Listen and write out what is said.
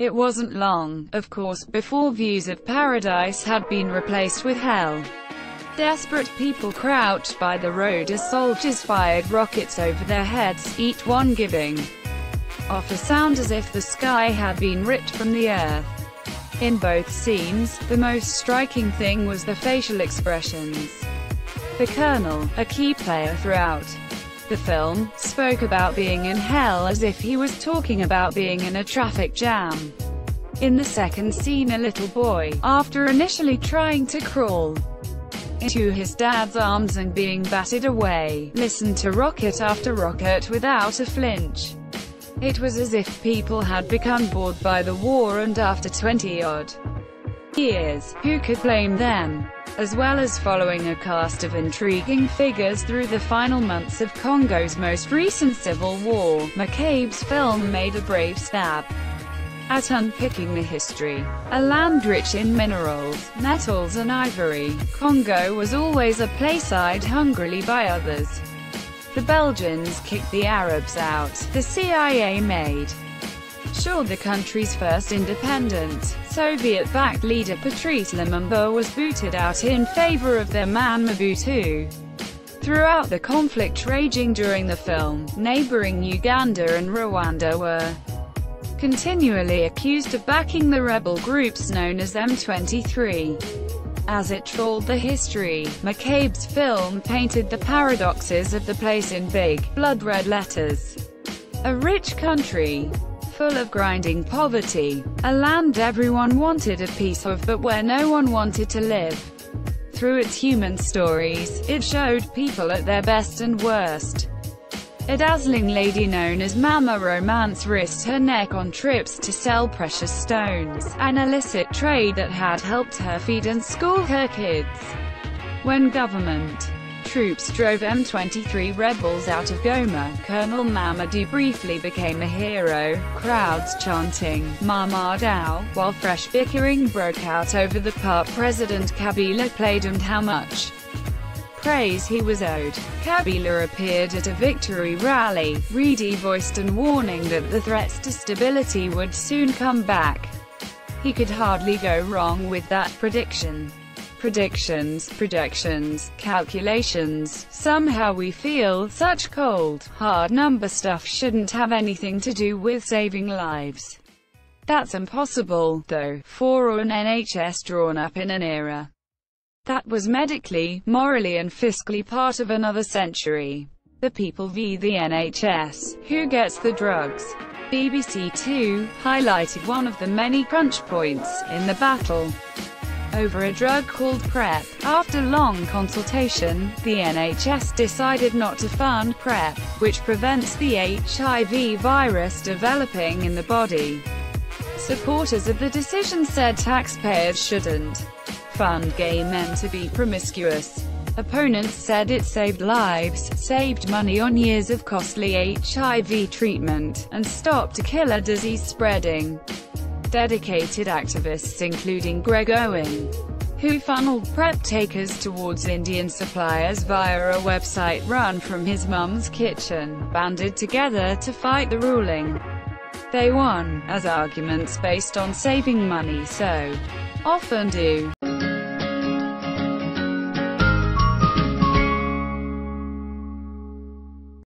It wasn't long, of course, before views of paradise had been replaced with hell. Desperate people crouched by the road as soldiers fired rockets over their heads, each one giving off a sound as if the sky had been ripped from the earth. In both scenes, the most striking thing was the facial expressions. The Colonel, a key player throughout the film, spoke about being in hell as if he was talking about being in a traffic jam. In the second scene a little boy, after initially trying to crawl into his dad's arms and being batted away, listened to rocket after rocket without a flinch. It was as if people had become bored by the war and after 20-odd years, who could blame them? As well as following a cast of intriguing figures through the final months of Congo's most recent civil war, McCabe's film made a brave stab at unpicking the history. A land rich in minerals, metals and ivory, Congo was always a place eyed hungrily by others. The Belgians kicked the Arabs out, the CIA made sure the country's first independent, Soviet-backed leader Patrice Lumumba was booted out in favor of their man Mobutu. Throughout the conflict raging during the film, neighboring Uganda and Rwanda were continually accused of backing the rebel groups known as M23. As it told the history, McCabe's film painted the paradoxes of the place in big, blood-red letters. A rich country, full of grinding poverty, a land everyone wanted a piece of but where no one wanted to live. Through its human stories, it showed people at their best and worst. A dazzling lady known as Mama Romance risked her neck on trips to sell precious stones, an illicit trade that had helped her feed and school her kids. When government troops drove M23 rebels out of Goma, Colonel Mamadou briefly became a hero, crowds chanting, Mama Dao, while fresh bickering broke out over the part President Kabila played and how much praise he was owed. Kabila appeared at a victory rally, reedy voiced and warning that the threats to stability would soon come back. He could hardly go wrong with that prediction. Predictions, projections, calculations, somehow we feel such cold, hard number stuff shouldn't have anything to do with saving lives. That's impossible, though, for an NHS drawn up in an era that was medically, morally and fiscally part of another century. The people v the NHS, who gets the drugs? BBC Two, highlighted one of the many crunch points, in the battle over a drug called PrEP. After long consultation, the NHS decided not to fund PrEP, which prevents the HIV virus developing in the body. Supporters of the decision said taxpayers shouldn't fund gay men to be promiscuous. Opponents said it saved lives, saved money on years of costly HIV treatment, and stopped a killer disease spreading. Dedicated activists including Greg Owen, who funneled PrEP takers towards Indian suppliers via a website run from his mum's kitchen, banded together to fight the ruling. They won, as arguments based on saving money so often do.